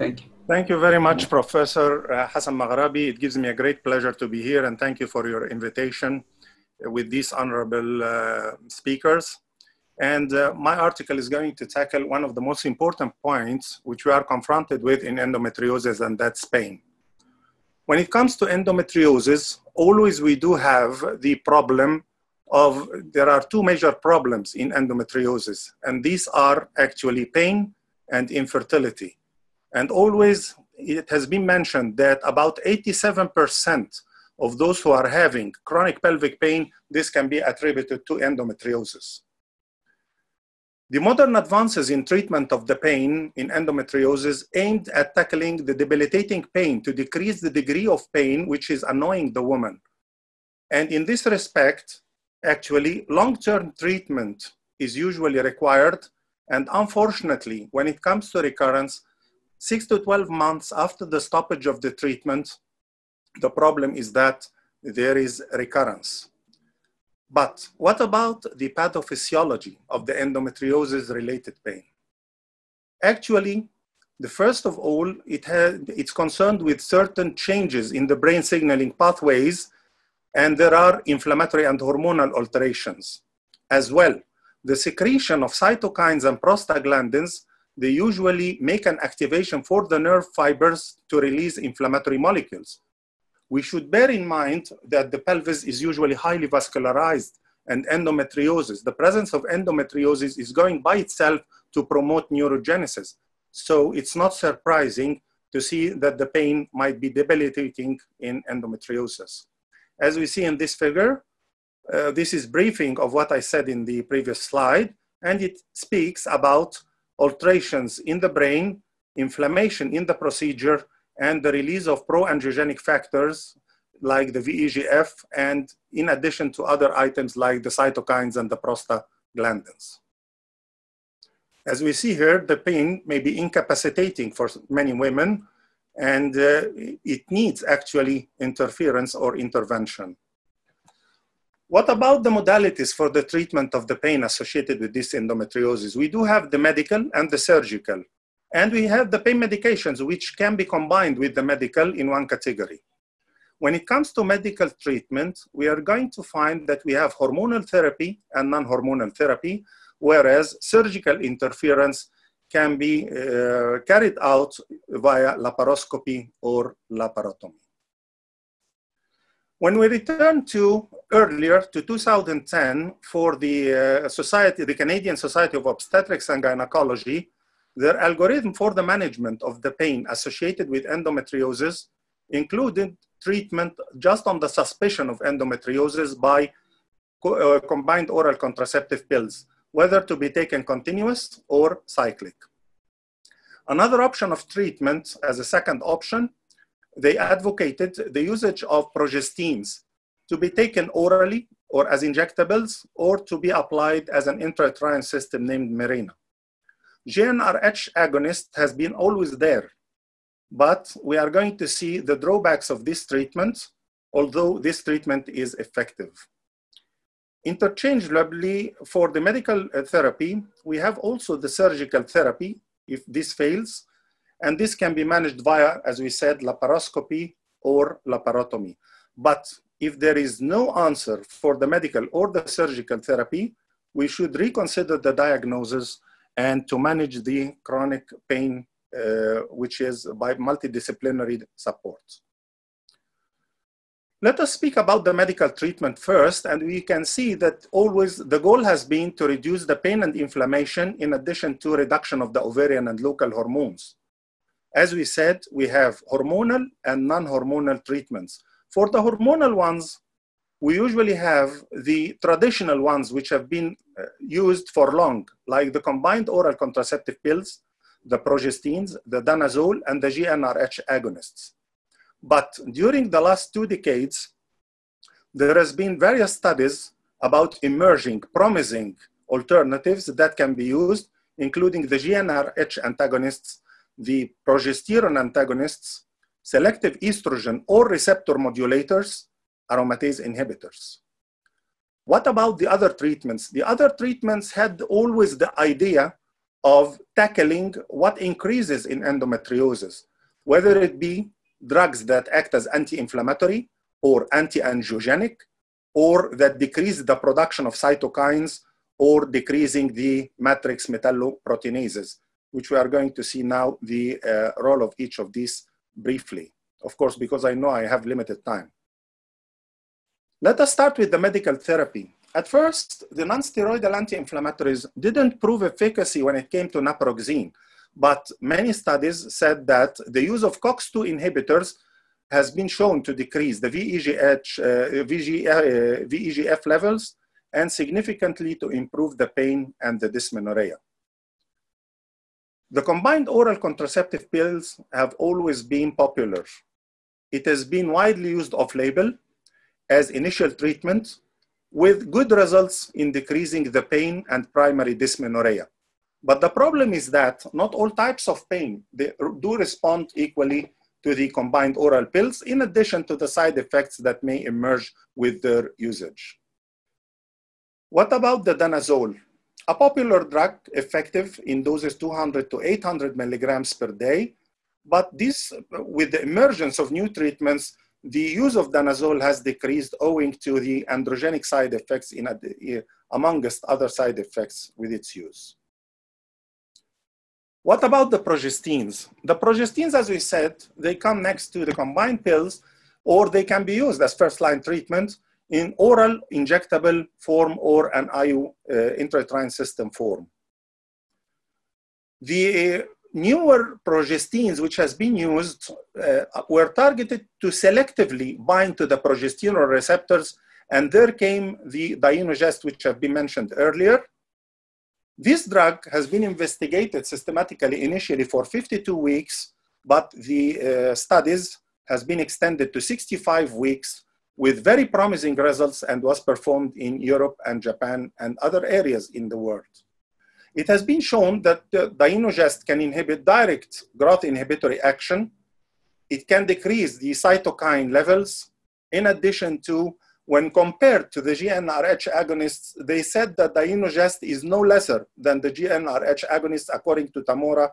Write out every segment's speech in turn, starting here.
Thank you. Thank you very much, Professor uh, Hassan Maghrabi. It gives me a great pleasure to be here and thank you for your invitation with these honorable uh, speakers. And uh, my article is going to tackle one of the most important points which we are confronted with in endometriosis, and that's pain. When it comes to endometriosis, always we do have the problem of there are two major problems in endometriosis, and these are actually pain and infertility. And always it has been mentioned that about 87% of those who are having chronic pelvic pain, this can be attributed to endometriosis. The modern advances in treatment of the pain in endometriosis aimed at tackling the debilitating pain to decrease the degree of pain which is annoying the woman. And in this respect, actually, long-term treatment is usually required. And unfortunately, when it comes to recurrence, six to 12 months after the stoppage of the treatment, the problem is that there is recurrence. But what about the pathophysiology of the endometriosis related pain? Actually, the first of all, it has, it's concerned with certain changes in the brain signaling pathways, and there are inflammatory and hormonal alterations. As well, the secretion of cytokines and prostaglandins, they usually make an activation for the nerve fibers to release inflammatory molecules we should bear in mind that the pelvis is usually highly vascularized and endometriosis, the presence of endometriosis is going by itself to promote neurogenesis. So it's not surprising to see that the pain might be debilitating in endometriosis. As we see in this figure, uh, this is briefing of what I said in the previous slide, and it speaks about alterations in the brain, inflammation in the procedure, and the release of pro-angiogenic factors like the VEGF, and in addition to other items like the cytokines and the prostaglandins. As we see here, the pain may be incapacitating for many women, and uh, it needs actually interference or intervention. What about the modalities for the treatment of the pain associated with this endometriosis? We do have the medical and the surgical. And we have the pain medications, which can be combined with the medical in one category. When it comes to medical treatment, we are going to find that we have hormonal therapy and non-hormonal therapy, whereas surgical interference can be uh, carried out via laparoscopy or laparotomy. When we return to earlier to 2010 for the uh, society, the Canadian Society of Obstetrics and Gynecology, their algorithm for the management of the pain associated with endometriosis included treatment just on the suspicion of endometriosis by co uh, combined oral contraceptive pills, whether to be taken continuous or cyclic. Another option of treatment as a second option, they advocated the usage of progestins to be taken orally or as injectables or to be applied as an intrauterine system named Mirena. GnRH agonist has been always there, but we are going to see the drawbacks of this treatment, although this treatment is effective. Interchangeably, for the medical uh, therapy, we have also the surgical therapy if this fails, and this can be managed via, as we said, laparoscopy or laparotomy. But if there is no answer for the medical or the surgical therapy, we should reconsider the diagnosis and to manage the chronic pain, uh, which is by multidisciplinary support. Let us speak about the medical treatment first, and we can see that always the goal has been to reduce the pain and inflammation in addition to reduction of the ovarian and local hormones. As we said, we have hormonal and non-hormonal treatments. For the hormonal ones, we usually have the traditional ones which have been uh, used for long, like the combined oral contraceptive pills, the progestins, the danazol, and the GnRH agonists. But during the last two decades, there has been various studies about emerging, promising alternatives that can be used, including the GnRH antagonists, the progesterone antagonists, selective estrogen or receptor modulators, aromatase inhibitors. What about the other treatments? The other treatments had always the idea of tackling what increases in endometriosis, whether it be drugs that act as anti-inflammatory or anti-angiogenic, or that decrease the production of cytokines or decreasing the matrix metalloproteinases, which we are going to see now the uh, role of each of these briefly. Of course, because I know I have limited time. Let us start with the medical therapy. At first, the non-steroidal anti-inflammatories didn't prove efficacy when it came to naproxen, but many studies said that the use of COX-2 inhibitors has been shown to decrease the VEGH, uh, VG, uh, VEGF levels and significantly to improve the pain and the dysmenorrhea. The combined oral contraceptive pills have always been popular. It has been widely used off-label as initial treatment with good results in decreasing the pain and primary dysmenorrhea. But the problem is that not all types of pain do respond equally to the combined oral pills, in addition to the side effects that may emerge with their usage. What about the danazol? A popular drug effective in doses 200 to 800 milligrams per day, but this, with the emergence of new treatments, the use of danazol has decreased owing to the androgenic side effects in, amongst other side effects with its use. What about the progestins? The progestins, as we said, they come next to the combined pills, or they can be used as first-line treatment in oral injectable form or an IU uh, system form. The newer progestins which has been used uh, were targeted to selectively bind to the progesterone receptors, and there came the Dienogest, which have been mentioned earlier, this drug has been investigated systematically initially for 52 weeks, but the uh, studies has been extended to 65 weeks with very promising results and was performed in Europe and Japan and other areas in the world. It has been shown that the Dienogest can inhibit direct growth inhibitory action. It can decrease the cytokine levels in addition to when compared to the GnRH agonists, they said that the Dienogest is no lesser than the GnRH agonist according to Tamura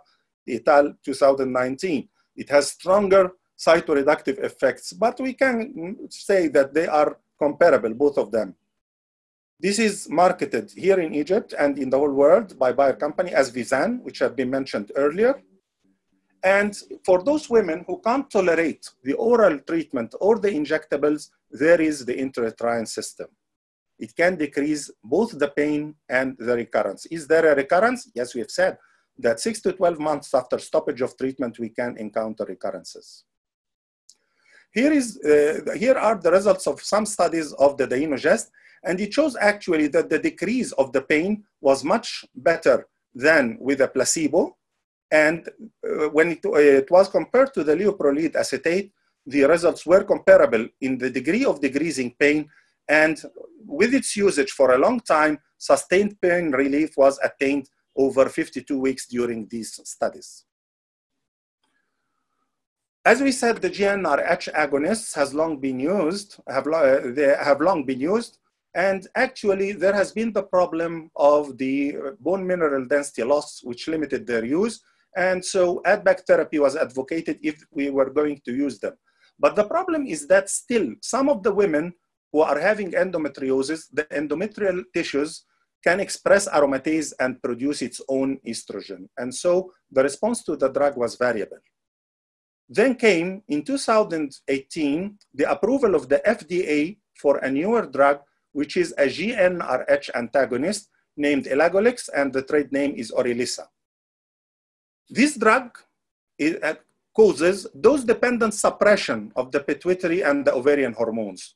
et al. 2019. It has stronger cytoreductive effects, but we can say that they are comparable, both of them. This is marketed here in Egypt and in the whole world by Bayer company as Visanne, which have been mentioned earlier. And for those women who can't tolerate the oral treatment or the injectables, there is the intrauterine system. It can decrease both the pain and the recurrence. Is there a recurrence? Yes, we have said that six to 12 months after stoppage of treatment, we can encounter recurrences. Here, is, uh, here are the results of some studies of the Dienogest, and it shows actually that the decrease of the pain was much better than with a placebo. And uh, when it, uh, it was compared to the leuprolide acetate, the results were comparable in the degree of decreasing pain and with its usage for a long time, sustained pain relief was attained over 52 weeks during these studies. As we said, the GnRH agonists has long been used, have, uh, they have long been used, and actually there has been the problem of the bone mineral density loss, which limited their use, and so add-back therapy was advocated if we were going to use them. But the problem is that still some of the women who are having endometriosis, the endometrial tissues can express aromatase and produce its own estrogen. And so the response to the drug was variable. Then came in 2018 the approval of the FDA for a newer drug, which is a GnRH antagonist named Elagolix, and the trade name is Orilissa. This drug is, uh, causes dose-dependent suppression of the pituitary and the ovarian hormones.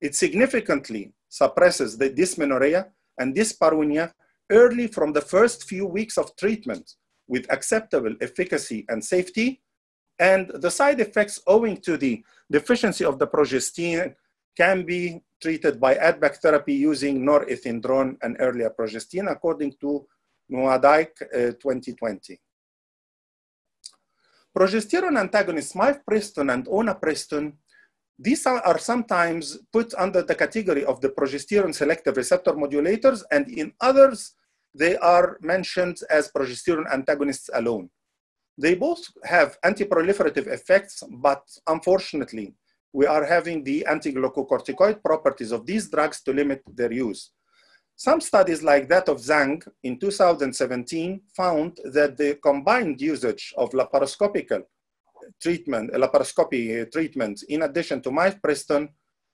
It significantly suppresses the dysmenorrhea and dyspareunia early from the first few weeks of treatment with acceptable efficacy and safety. And the side effects owing to the deficiency of the progestin can be treated by add-back therapy using norethindrone and earlier progestin according to Moadike uh, 2020. Progesterone antagonists, mifepristone and onapristone, these are, are, sometimes put under the category of the progesterone selective receptor modulators, and in others, they are mentioned as progesterone antagonists alone. They both have anti-proliferative effects, but unfortunately, we are having the anti-glucocorticoid properties of these drugs to limit their use. Some studies like that of Zhang in 2017 found that the combined usage of laparoscopical treatment, laparoscopy uh, treatment in addition to mifepristone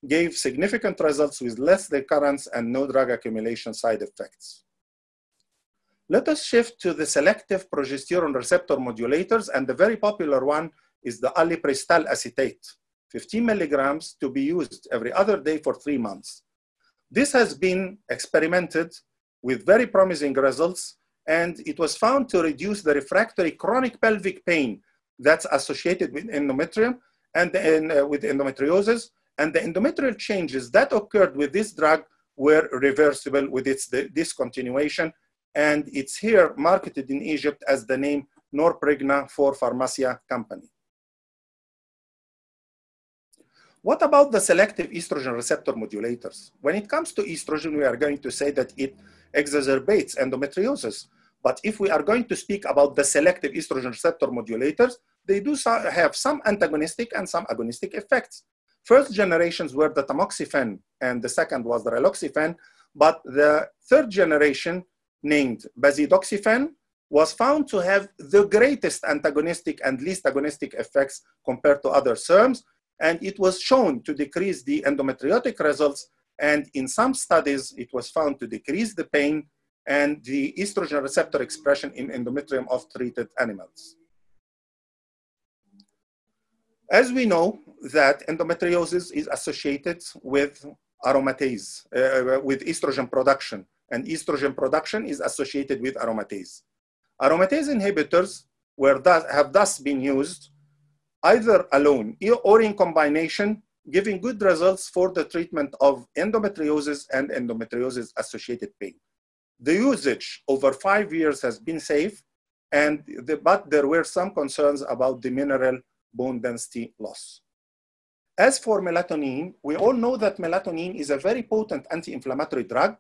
gave significant results with less recurrence and no drug accumulation side effects. Let us shift to the selective progesterone receptor modulators, and the very popular one is the ulipristal acetate, 15 milligrams to be used every other day for three months. This has been experimented with very promising results, and it was found to reduce the refractory chronic pelvic pain that's associated with endometrium and uh, with endometriosis, and the endometrial changes that occurred with this drug were reversible with its discontinuation. And it's here marketed in Egypt as the name Norpregna for Pharmacia company. What about the selective estrogen receptor modulators? When it comes to estrogen, we are going to say that it exacerbates endometriosis. But if we are going to speak about the selective estrogen receptor modulators, they do have some antagonistic and some agonistic effects. First generations were the tamoxifen, and the second was the raloxifene. But the third generation, named bazedoxifene, was found to have the greatest antagonistic and least agonistic effects compared to other SERMs. And it was shown to decrease the endometriotic results. And in some studies, it was found to decrease the pain and the estrogen receptor expression in endometrium of treated animals. As we know that endometriosis is associated with aromatase, uh, with estrogen production, and estrogen production is associated with aromatase. Aromatase inhibitors were thus, have thus been used either alone or in combination, giving good results for the treatment of endometriosis and endometriosis associated pain. The usage over five years has been safe, and the, but there were some concerns about the mineral bone density loss. As for melatonin, we all know that melatonin is a very potent anti-inflammatory drug.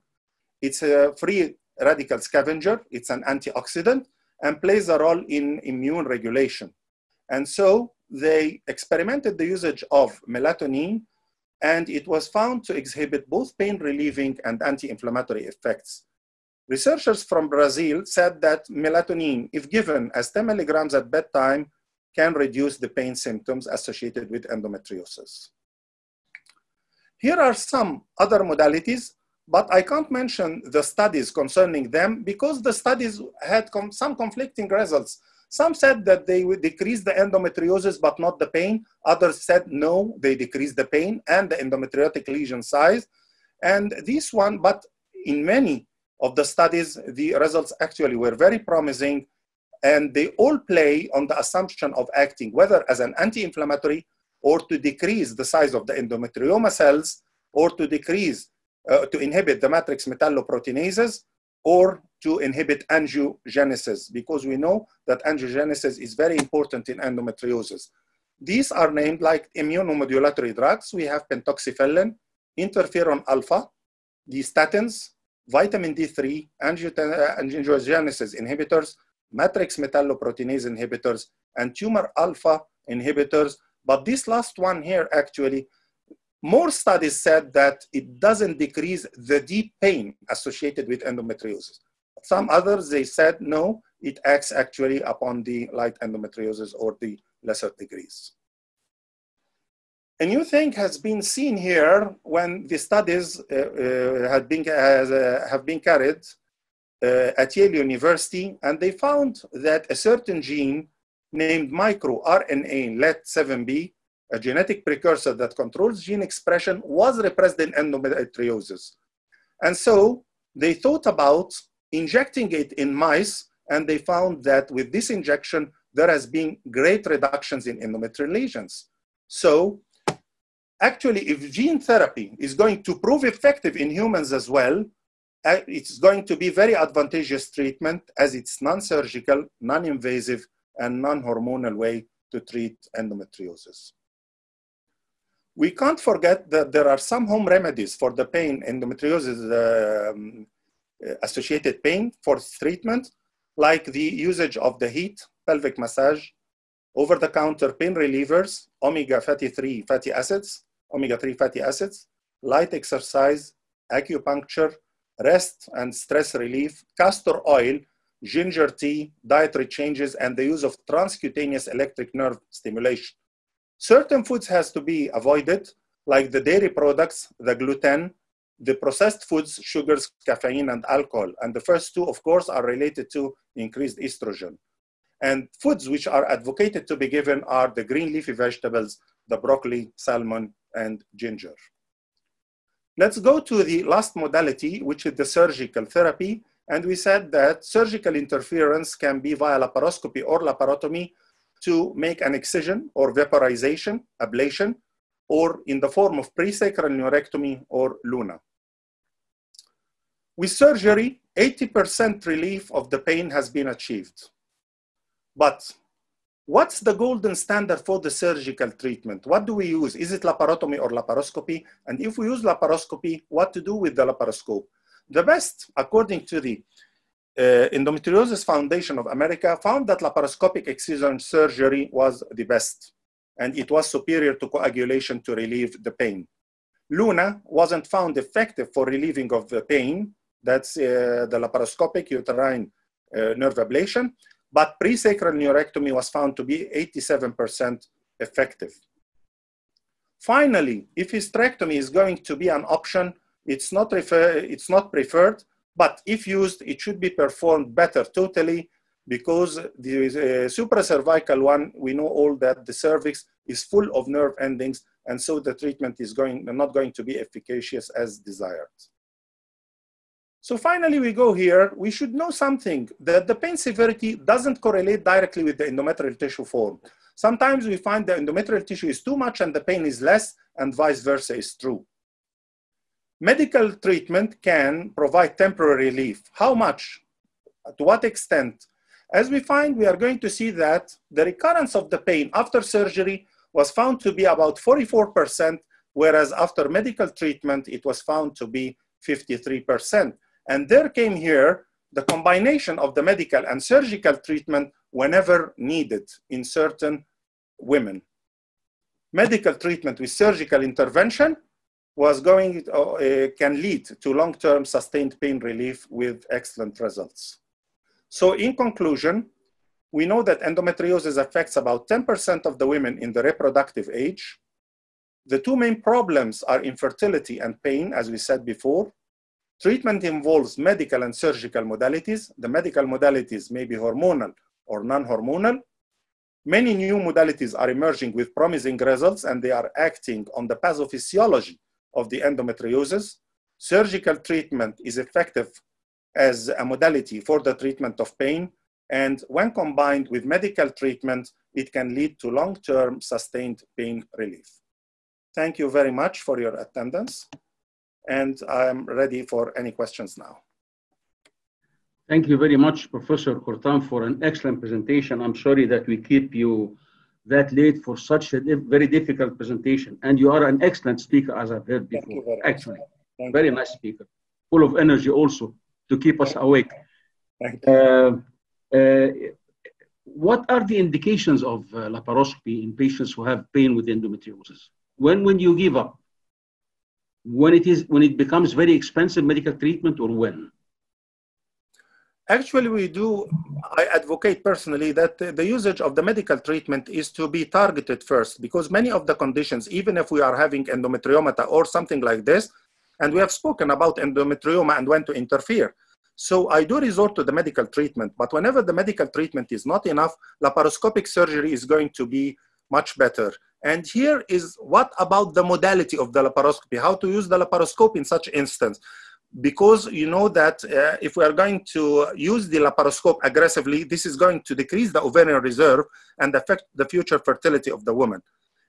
It's a free radical scavenger, it's an antioxidant, and plays a role in immune regulation. And so they experimented the usage of melatonin, and it was found to exhibit both pain relieving and anti-inflammatory effects. Researchers from Brazil said that melatonin, if given as 10 milligrams at bedtime, can reduce the pain symptoms associated with endometriosis. Here are some other modalities, but I can't mention the studies concerning them because the studies had some conflicting results. Some said that they would decrease the endometriosis but not the pain. Others said no, they decrease the pain and the endometriotic lesion size. And this one, but in many of the studies, the results actually were very promising and they all play on the assumption of acting whether as an anti-inflammatory or to decrease the size of the endometrioma cells or to decrease, uh, to inhibit the matrix metalloproteinases or to inhibit angiogenesis because we know that angiogenesis is very important in endometriosis. These are named like immunomodulatory drugs. We have pentoxifenolin, interferon alpha, the statins, vitamin D3, angiogenesis inhibitors, matrix metalloproteinase inhibitors, and tumor alpha inhibitors. But this last one here, actually, more studies said that it doesn't decrease the deep pain associated with endometriosis. Some others, they said, no, it acts actually upon the light endometriosis or the lesser degrees. A new thing has been seen here when the studies uh, uh, had been, uh, have been carried uh, at Yale University, and they found that a certain gene named microRNA LET7B, a genetic precursor that controls gene expression, was repressed in endometriosis. And so they thought about injecting it in mice, and they found that with this injection, there has been great reductions in endometrial lesions. So actually, if gene therapy is going to prove effective in humans as well, uh, it's going to be very advantageous treatment as it's non-surgical, non-invasive, and non-hormonal way to treat endometriosis. We can't forget that there are some home remedies for the pain endometriosis um, associated pain for treatment, like the usage of the heat, pelvic massage, over-the-counter pain relievers, omega fatty 3 fatty acids, omega-3 fatty acids, light exercise, acupuncture, rest and stress relief, castor oil, ginger tea, dietary changes, and the use of transcutaneous electric nerve stimulation. Certain foods has to be avoided, like the dairy products, the gluten, the processed foods, sugars, caffeine, and alcohol. And the first two, of course, are related to increased estrogen. And foods which are advocated to be given are the green leafy vegetables, the broccoli, salmon, and ginger. Let's go to the last modality, which is the surgical therapy. And we said that surgical interference can be via laparoscopy or laparotomy to make an excision or vaporization, ablation, or in the form of presacral neurectomy or LUNA. With surgery, 80% relief of the pain has been achieved. But what's the golden standard for the surgical treatment? What do we use? Is it laparotomy or laparoscopy? And if we use laparoscopy, what to do with the laparoscope? The best, according to the uh, Endometriosis Foundation of America, found that laparoscopic excision surgery was the best, and it was superior to coagulation to relieve the pain. Luna wasn't found effective for relieving of the pain, that's uh, the laparoscopic uterine uh, nerve ablation, but presacral neurectomy was found to be 87% effective. Finally, if hysterectomy is going to be an option, it's not, refer it's not preferred, but if used, it should be performed better totally because the uh, supracervical one, we know all that the cervix is full of nerve endings, and so the treatment is going, not going to be efficacious as desired. So finally, we go here. We should know something that the pain severity doesn't correlate directly with the endometrial tissue form. Sometimes we find the endometrial tissue is too much and the pain is less, and vice versa is true. Medical treatment can provide temporary relief. How much? To what extent? As we find, we are going to see that the recurrence of the pain after surgery was found to be about 44%, whereas after medical treatment, it was found to be 53%. And there came here the combination of the medical and surgical treatment whenever needed in certain women. Medical treatment with surgical intervention was going uh, can lead to long-term sustained pain relief with excellent results. So in conclusion, we know that endometriosis affects about 10% of the women in the reproductive age. The two main problems are infertility and pain, as we said before. Treatment involves medical and surgical modalities. The medical modalities may be hormonal or non-hormonal. Many new modalities are emerging with promising results and they are acting on the pathophysiology of the endometriosis. Surgical treatment is effective as a modality for the treatment of pain. And when combined with medical treatment, it can lead to long-term sustained pain relief. Thank you very much for your attendance and I'm ready for any questions now. Thank you very much, Professor Kortam, for an excellent presentation. I'm sorry that we keep you that late for such a very difficult presentation. And you are an excellent speaker, as I've heard before. Very Actually, Thank very you. nice speaker, full of energy also to keep us awake. Uh, uh, what are the indications of uh, laparoscopy in patients who have pain with endometriosis? When when you give up? when it is when it becomes very expensive medical treatment or when actually we do i advocate personally that the usage of the medical treatment is to be targeted first because many of the conditions even if we are having endometrioma or something like this and we have spoken about endometrioma and when to interfere. So i do resort to the medical treatment but whenever the medical treatment is not enough laparoscopic surgery is going to be much better. And here is what about the modality of the laparoscopy, how to use the laparoscope in such instance. Because you know that uh, if we are going to use the laparoscope aggressively, this is going to decrease the ovarian reserve and affect the future fertility of the woman.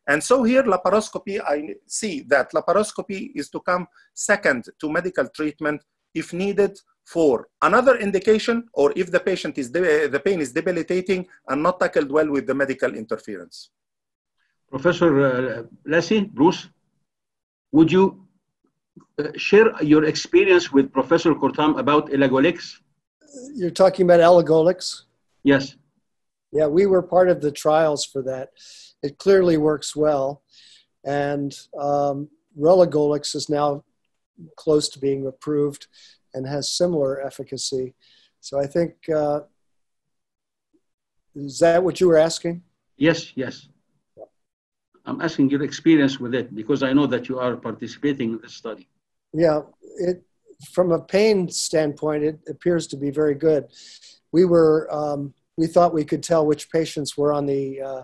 And so here laparoscopy, I see that laparoscopy is to come second to medical treatment if needed for another indication or if the patient is, the pain is debilitating and not tackled well with the medical interference. Professor uh, Bruce, would you share your experience with Professor Kortam about Elagolix? You're talking about Elagolix? Yes. Yeah, we were part of the trials for that. It clearly works well. And um, Relugolix is now close to being approved and has similar efficacy. So I think, uh, is that what you were asking? Yes, yes. I'm asking your experience with it because I know that you are participating in this study. Yeah, it from a pain standpoint, it appears to be very good. We were um, we thought we could tell which patients were on the uh,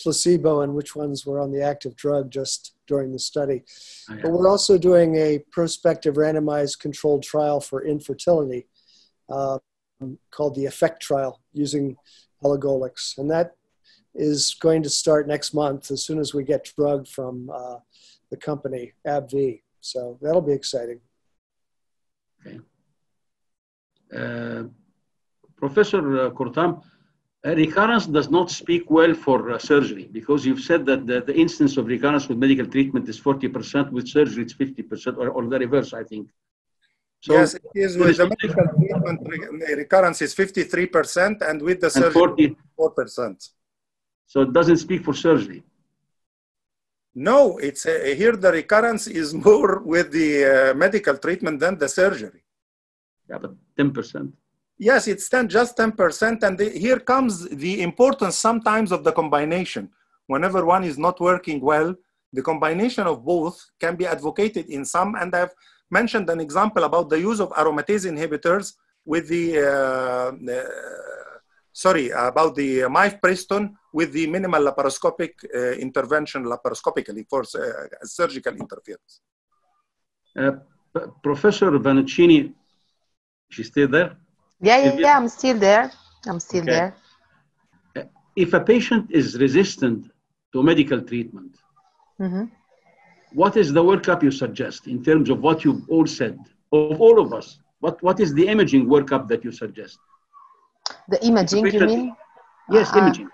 placebo and which ones were on the active drug just during the study. Oh, yeah. But we're also doing a prospective randomized controlled trial for infertility uh, called the EFFECT trial using elagolix, and that is going to start next month as soon as we get drug from uh, the company AbbVie. So that'll be exciting. Okay. Uh, Professor uh, Kortam, uh, recurrence does not speak well for uh, surgery because you've said that the, the, instance of recurrence with medical treatment is 40%, with surgery it's 50%, or, or the reverse, I think. So yes, it is with the medical treatment, recurrence is 53%, and with the surgery, 4%. So it doesn't speak for surgery. No, it's uh, here the recurrence is more with the uh, medical treatment than the surgery. Yeah, but 10%. Yes, it's 10, just 10%. And the, here comes the importance sometimes of the combination. Whenever one is not working well, the combination of both can be advocated in some. And I've mentioned an example about the use of aromatase inhibitors with the, uh, uh, sorry, about the mifepristone with the minimal laparoscopic uh, intervention laparoscopically for uh, surgical interference. Uh, Professor Vannuccini, she's still there? Yeah, yeah, yeah, I'm still there. I'm still okay. there. If a patient is resistant to medical treatment, mm-hmm. what is the workup you suggest in terms of what you've all said, of all of us? What, what is the imaging workup that you suggest? The imaging, patient, you mean? Yes, uh, imaging.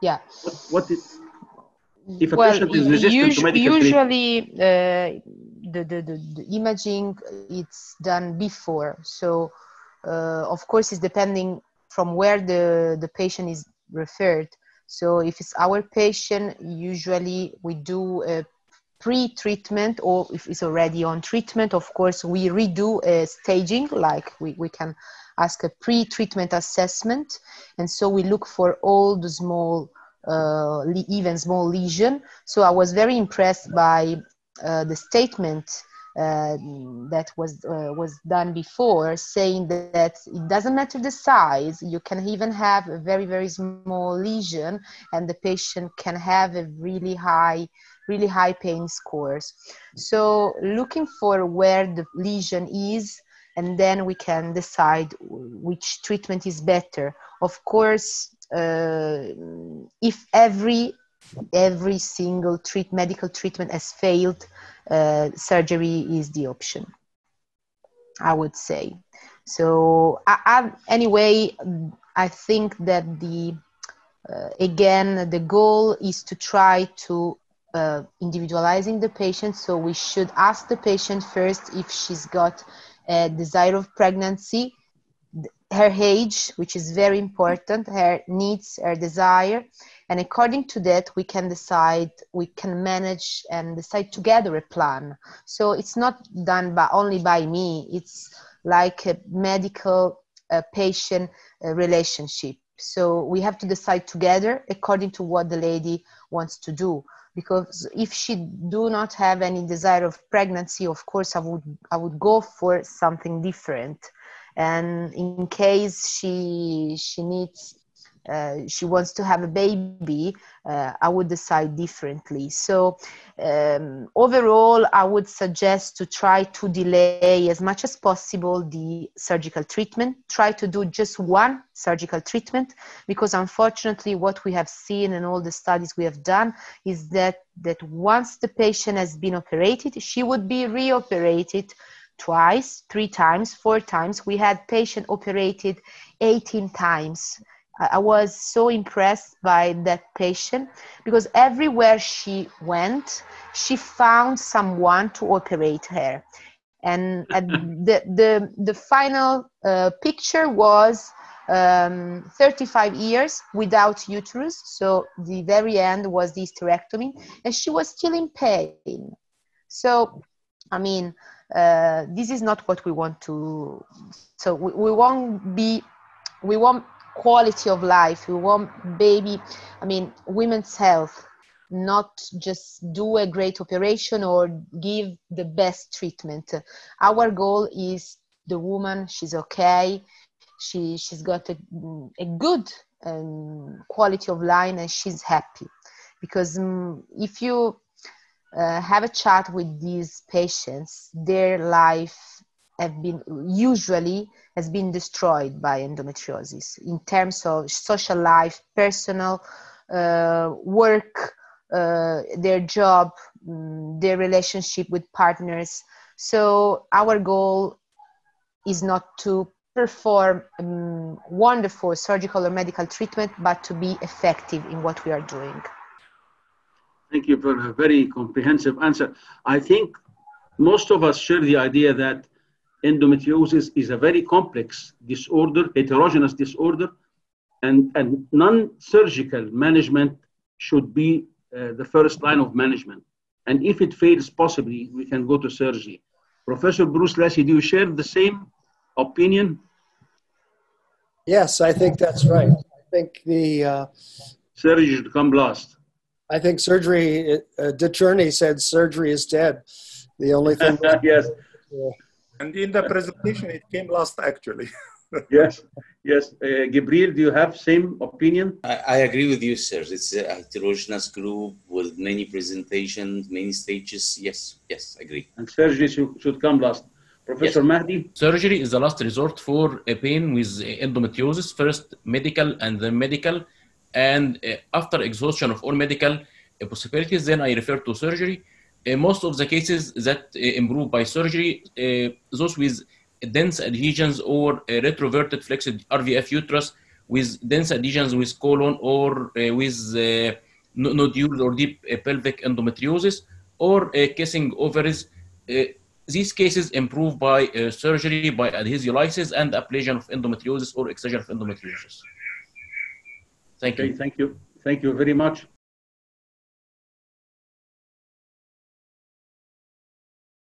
Yeah. What, what is, if a well, patient is resistant to medical usually uh, the, the, the, the imaging it's done before. So uh, of course, it's depending from where the, the patient is referred. So if it's our patient, usually we do a pre-treatment or if it's already on treatment, of course, we redo a staging, like we, we can ask a pre-treatment assessment. And so we look for all the small, uh, even small lesion. So I was very impressed by uh, the statement uh, that was uh, was done before, saying that it doesn't matter the size. You can even have a very very small lesion, and the patient can have a really high really high pain scores. So looking for where the lesion is, and then we can decide which treatment is better. Of course, uh, if every every single treat medical treatment has failed uh, surgery is the option i would say so I, I, anyway i think that the uh, again the goal is to try to uh, individualizing the patient so we should ask the patient first if she's got a desire of pregnancy her age which is very important her needs her desire. And according to that we can decide we can manage and decide together a plan. So it's not done by only by me. It's like a medical uh, patient uh, relationship. So we have to decide together according to what the lady wants to do because if she do not have any desire of pregnancy of course i would i would go for something different. And in case she she needs uh, she wants to have a baby, uh, I would decide differently. So, um, overall, I would suggest to try to delay as much as possible the surgical treatment. Try to do just one surgical treatment because, unfortunately, what we have seen in all the studies we have done is that that once the patient has been operated, she would be reoperated twice, three times, four times. We had patient operated 18 times I was so impressed by that patient because everywhere she went, she found someone to operate her. And the, the, the final uh, picture was um, 35 years without uterus. So the very end was the hysterectomy, and she was still in pain. So, I mean, uh, this is not what we want to. So we, we won't be, we want quality of life. We want baby, I mean, women's health, not just do a great operation or give the best treatment. Our goal is the woman, she's okay, she, she's got a, a good um, quality of life and she's happy. Because um, if you uh, have a chat with these patients, their life have been usually has been destroyed by endometriosis in terms of social life, personal uh, work, uh, their job, um, their relationship with partners. So our goal is not to perform um, wonderful surgical or medical treatment, but to be effective in what we are doing. Thank you for a very comprehensive answer. I think most of us share the idea that endometriosis is a very complex disorder, heterogeneous disorder, and, and non-surgical management should be uh, the first line of management. And if it fails, possibly we can go to surgery. Professor Bruce Lessey, do you share the same opinion? Yes, I think that's right. I think the uh, surgery should come last. I think surgery. Uh, Dick said surgery is dead. The only thing. yes. And in the presentation, it came last actually. yes, yes. Uh, Gabriel, do you have same opinion? I, I, agree with you, sir. It's a heterogeneous group with many presentations, many stages. Yes, yes, I agree. And surgery should, should come last. Professor yes. Mahdi? Surgery is the last resort for a pain with endometriosis, first medical and then medical. And uh, after exhaustion of all medical uh, possibilities, then I refer to surgery. Uh, most of the cases that uh, improve by surgery, uh, those with dense adhesions or uh, retroverted flexed RVF uterus with dense adhesions with colon or with nodules or deep pelvic endometriosis or kissing ovaries these cases improve by uh, surgery, by adhesiolysis, and ablation of endometriosis or excision of endometriosis. Thank okay, you. Thank you. Thank you very much.